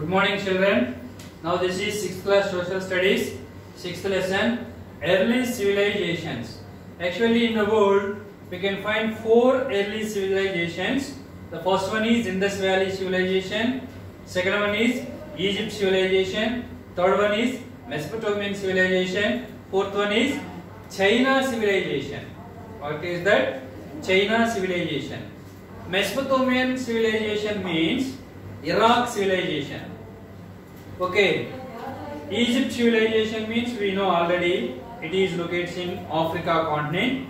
Good morning, children. Now this is sixth class social studies, sixth lesson, early civilizations. Actually, in the world, we can find four early civilizations. The first one is Indus Valley civilization. Second one is Egypt civilization. Third one is Mesopotamian civilization. Fourth one is China civilization. What is that? China civilization. Mesopotamian civilization means Iraq civilization. Okay. Egypt civilization means we know already it is located in Africa continent.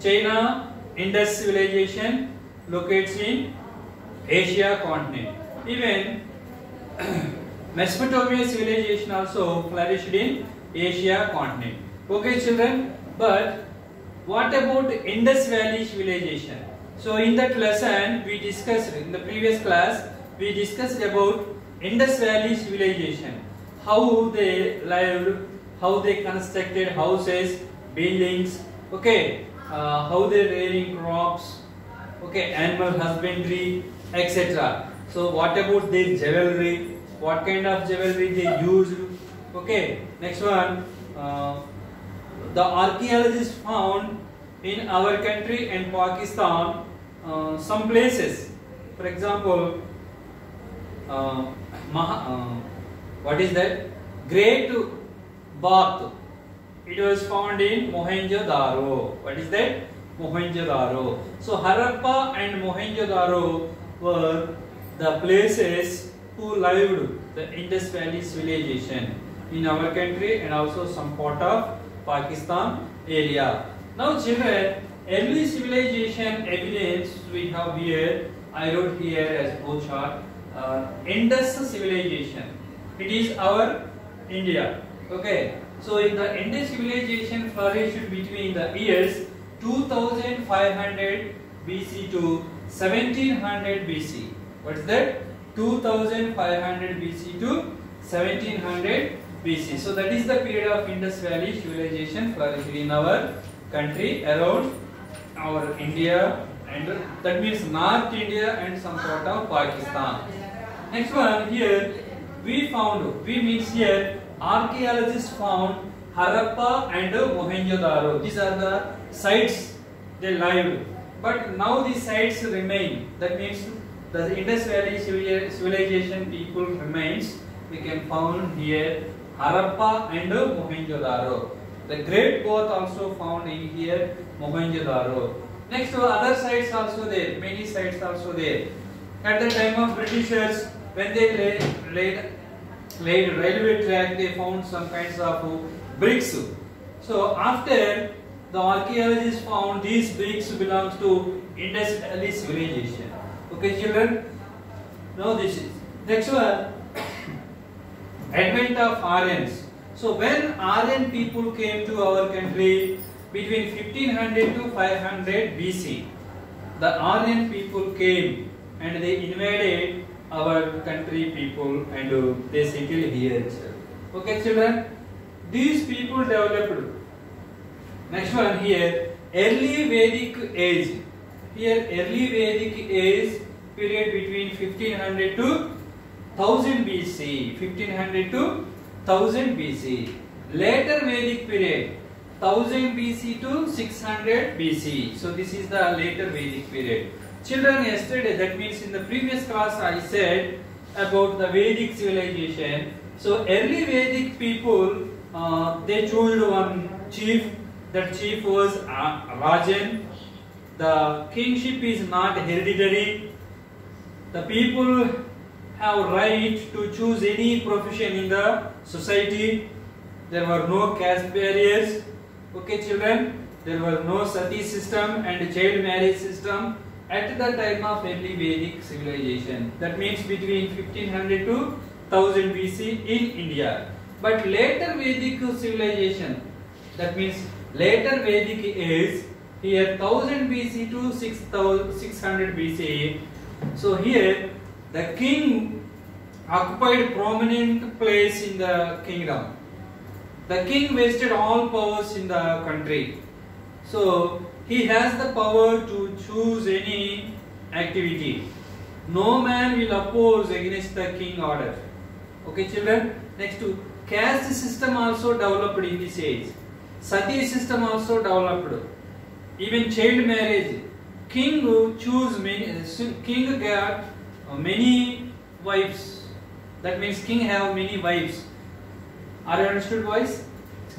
China Indus civilization locates in Asia continent. Even Mesopotamia civilization also flourished in Asia continent. Okay children, but what about Indus Valley civilization? So in that lesson we discussed in the previous class we discussed about Indus Valley civilization, how they lived, how they constructed houses, buildings, okay, uh, how they rearing crops, okay, animal husbandry, etc. So what about their jewelry? What kind of jewelry they used? Okay, next one. Uh, the archaeologists found in our country and Pakistan uh, some places. For example, uh, Maha, uh, what is that? Great Bath. It was found in Mohenjo-daro. What is that? Mohenjo-daro. So Harappa and Mohenjo-daro were the places who lived the Indus Valley civilization in our country and also some part of Pakistan area. Now children, early civilization evidence we have here, I wrote here as both chart, uh, Indus civilization. It is our India. Okay. So in the Indus civilization flourished between the years 2500 BC to 1700 BC. What is that? 2500 BC to 1700 BC. So that is the period of Indus Valley civilization flourished in our country around our India and that means North India and some part of Pakistan. Next one here we found we means here archaeologists found Harappa and Mohenjo-daro. These are the sites they lived. But now these sites remain. That means the Indus Valley civilization people remains. We can found here Harappa and Mohenjo-daro. The Great Bath also found in here Mohenjo-daro. Next other sites also there. Many sites also there. At the time of Britishers, when they laid, laid, laid railway track, they found some kinds of bricks. So after the archaeologists found these bricks belongs to Indus Valley civilization. Okay, children. Now this is next one. Advent of Aryans. So when Aryan people came to our country between 1500 to 500 BC, the Aryan people came and they invaded our country people and uh, settled here. Okay, children. These people developed. Next one here, early Vedic age. Here, early Vedic age period between 1500 to 1000 BC. 1500 to 1000 BC. Later Vedic period, 1000 BC to 600 BC. So this is the later Vedic period. Children, yesterday, that means in the previous class, I said about the Vedic civilization. So early Vedic people, uh, they chose one chief. That chief was uh, Rajan. The kingship is not hereditary. The people have right to choose any profession in the society. There were no caste barriers. Okay, children. There were no sati system and child marriage system at the time of early Vedic civilization. That means between 1500 to 1000 BC in India. But later Vedic civilization, that means later Vedic is here 1000 BC to 600 BC. So here the king occupied prominent place in the kingdom. The king wasted all powers in the country. So he has the power to choose any activity. No man will oppose against the king order. Okay, children. Next to caste system also developed in this age. Sati system also developed. Even child marriage. King choose many. King got uh, many wives. That means king have many wives. Are you understood, boys?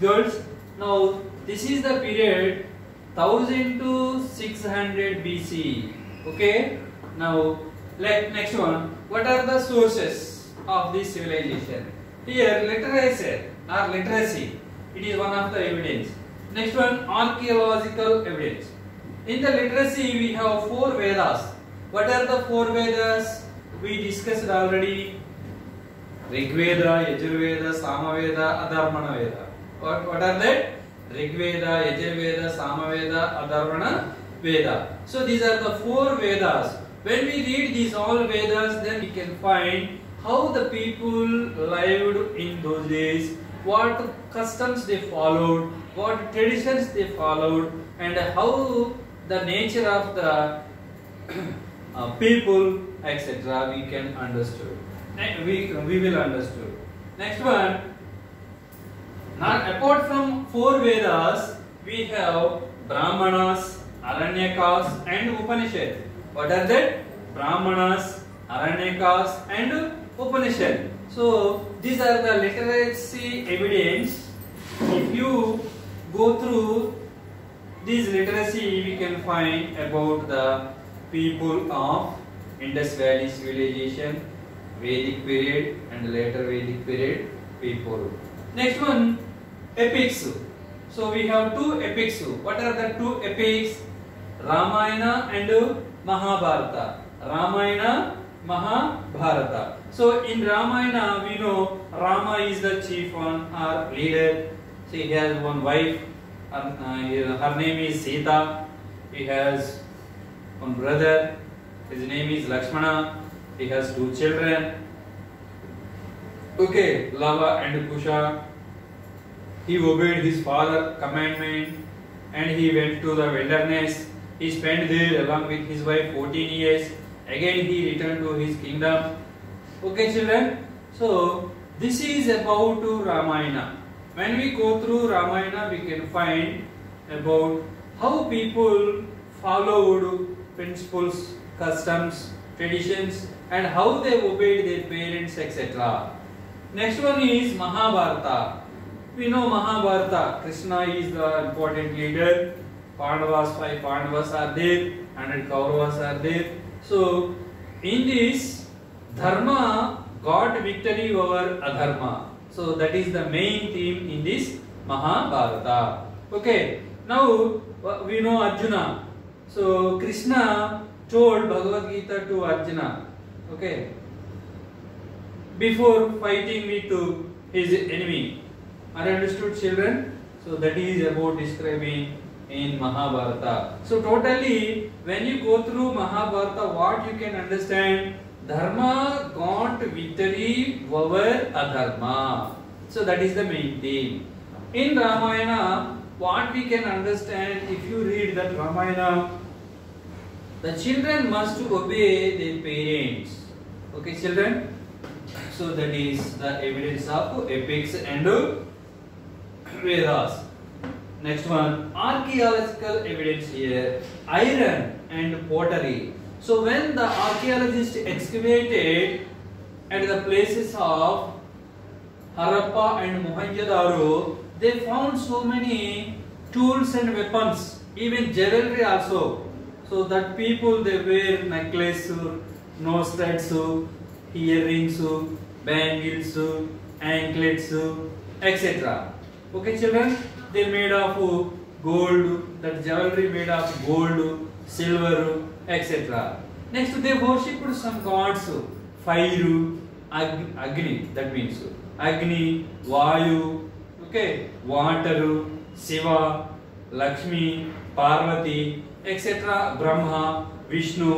Girls. Now this is the period 1000 to 600 BC. Okay. Now let next one. What are the sources of this civilization? Here literacy or literacy. It is one of the evidence. Next one archaeological evidence. In the literacy we have four Vedas. What are the four Vedas? We discussed already. Rigveda, Yajurveda, Samaveda, Atharvana Veda. What, what are they? Rigveda, Yajurveda, Samaveda, Atharvana Veda. So these are the four Vedas. When we read these all Vedas, then we can find how the people lived in those days, what customs they followed, what traditions they followed, and how the nature of the uh, people, etc. We can understand. We we will understand. Next one. Now, apart from four Vedas, we have Brahmanas, Aranyakas, and Upanishad. What are they? Brahmanas, Aranyakas, and Upanishad. So these are the literacy evidence. If you go through these literacy, we can find about the people of Indus Valley civilization, Vedic period, and later Vedic period people. Next one, epics. So we have two epics. What are the two epics? Ramayana and Mahabharata. Ramayana, Mahabharata. So in Ramayana, we know Rama is the chief one or leader. So he has one wife. Her, uh, her name is Sita. He has one brother. His name is Lakshmana. He has two children. Okay, Lava and Kusha. He obeyed his father's commandment and he went to the wilderness. He spent there along with his wife 14 years. Again he returned to his kingdom. Okay children, so this is about to Ramayana. When we go through Ramayana we can find about how people followed principles, customs, traditions and how they obeyed their parents etc. Next one is Mahabharata. We know Mahabharata. Krishna is the important leader. Pandavas, five Pandavas are there, and Kauravas are there. So, in this, Dharma got victory over Adharma. So, that is the main theme in this Mahabharata. Okay, now uh, we know Arjuna. So, Krishna told Bhagavad Gita to Arjuna. Okay, before fighting with his enemy. Are understood, children? So that is about describing in Mahabharata. So totally, when you go through Mahabharata, what you can understand? Dharma got victory over adharma. So that is the main theme. In Ramayana, what we can understand if you read that Ramayana, the children must obey their parents. Okay, children? So that is the evidence of epics and Vedas. Next one, archaeological evidence here, iron and pottery. So when the archaeologists excavated at the places of Harappa and Mohenjo-daro, they found so many tools and weapons, even jewelry also. So that people they wear necklace, nose studs, earrings, bangles, anklets, etc. Okay children they made of gold that jewellery made of gold silver etcetera next they worship some gods fire Agni that means Agni Vayu okay water Shiva Lakshmi Parvati etcetera Brahma Vishnu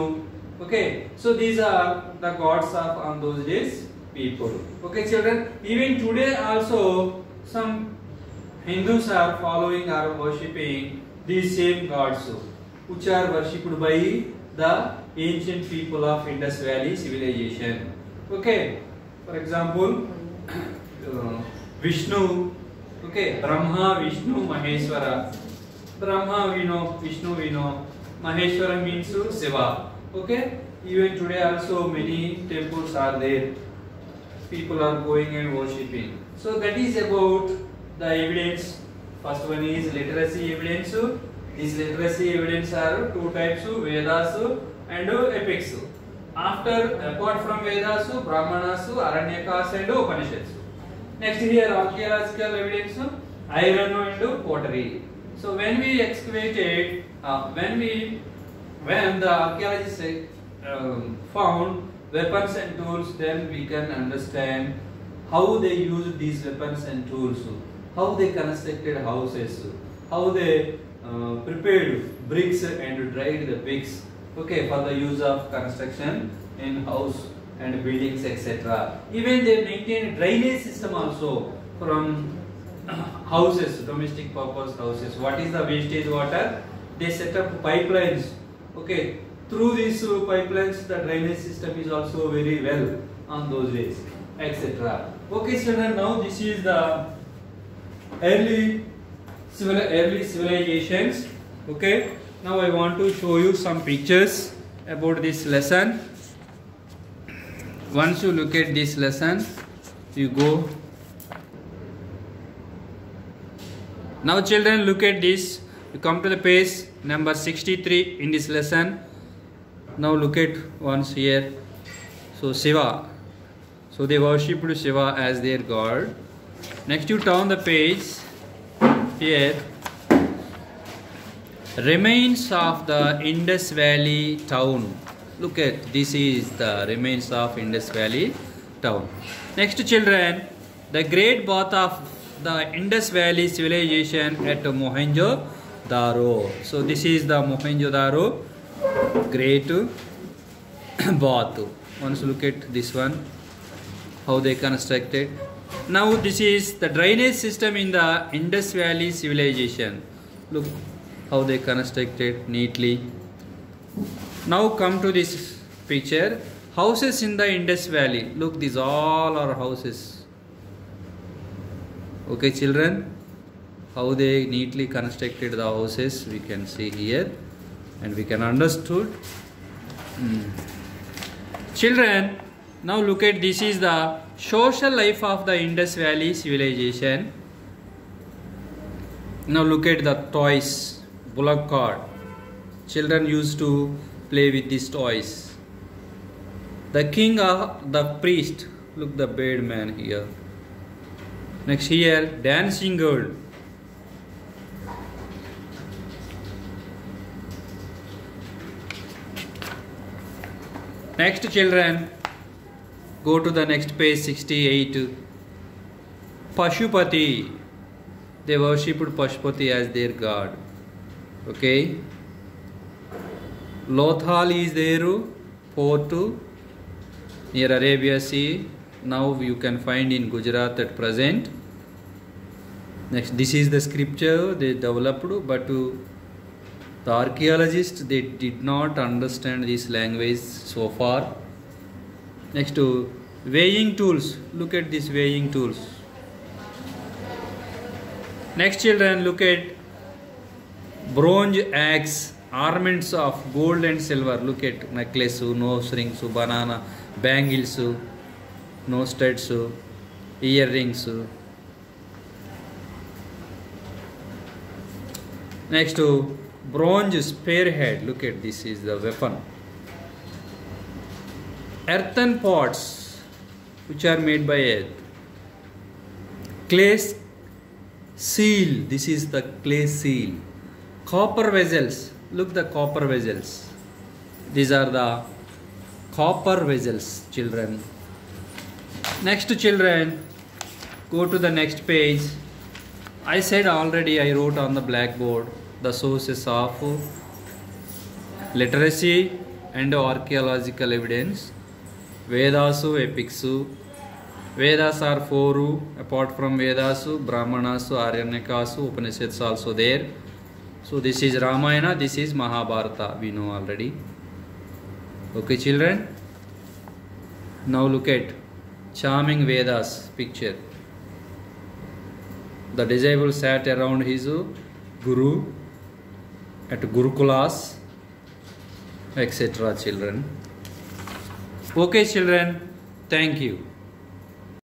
okay so these are the gods of on those days people okay children even today also some Hindus are following or worshipping these same gods, which are worshipped by the ancient people of Indus Valley civilization. Okay, for example, uh, Vishnu. Okay, Brahma, Vishnu, Maheshwara. Brahma we know, Vishnu we know, Maheshwara means Shiva. Okay, even today also many temples are there. People are going and worshipping. So that is about the evidence. First one is literacy evidence. These literacy evidence are two types: Vedas and epics. After apart from Vedas, Brahmanas, Aranyakas and Upanishads. Next here archaeological evidence, iron and pottery. So when we excavated, uh, when we when the archaeologists um, found weapons and tools, then we can understand how they used these weapons and tools, how they constructed houses, how they uh, prepared bricks and dried the bricks, okay, for the use of construction in house and buildings, etc. Even they maintain drainage system also from houses, domestic purpose houses. What is the wastage water? They set up pipelines. Okay, through these pipelines, the drainage system is also very well on those days, etc. Okay, children. Now this is the early civil early civilizations. Okay. Now I want to show you some pictures about this lesson. Once you look at this lesson, you go Now children look at this. You come to the page number 63 in this lesson. Now look at once here. So Shiva. So they worshipped Shiva as their god. Next you turn the page. Here remains of the Indus Valley town. Look at this is the remains of Indus Valley town. Next children, the great bath of the Indus Valley civilization at Mohenjo Daro. So this is the Mohenjo Daro great bath. Once look at this one, how they constructed. Now this is the drainage system in the Indus Valley civilization. Look how they constructed neatly. Now come to this picture. Houses in the Indus Valley. Look, these all are houses. Okay, children. How they neatly constructed the houses we can see here, and we can understood. Hmm. Children, now look at this is the social life of the Indus Valley civilization. Now look at the toys, bullock cart. Children used to play with these toys. The king of the priest, look the bed man here. Next here, dancing girl. Next children, go to the next page 68. Pashupati. They worshipped Pashupati as their god. Okay. Lothal is there, port near Arabia Sea. Now you can find in Gujarat at present. Next, this is the scripture they developed, but the archaeologists they did not understand this language so far. Next, to weighing tools. Look at these weighing tools. Next, children, look at bronze axe ornaments of gold and silver look at necklace nose rings banana bangles nose studs earrings next to bronze spearhead look at this is the weapon earthen pots which are made by earth. Clay seal. This is the clay seal. Copper vessels. Look the copper vessels. These are the copper vessels children. Next children go to the next page. I said already i wrote on the blackboard the sources of literacy and archaeological evidence vedas epics vedas are four apart from vedas brahmanas aranyakas upanishads also there so this is Ramayana, this is Mahabharata, we know already. Okay children, now look at charming Vedas picture. The disabled sat around his guru at Gurukulas, etc. Children. Okay, children. Thank you.